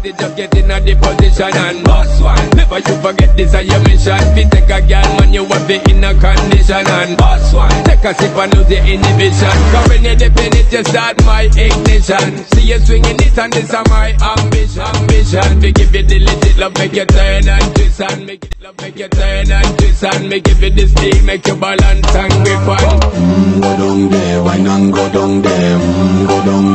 party, just get in a the position and boss one. Never you forget this is your mission. Fi take a girl, man, you want be in a condition and boss one. Take a sip and lose your inhibition. Cause when you dip in it, you start my ignition. See you swinging it and this is my ambition. Ambition. We give you the legit love, make you turn and twist and make it love, make you turn and twist and make give you the steam, make you balance and grip on. Mm, go down there, why not go down there? Mm, go down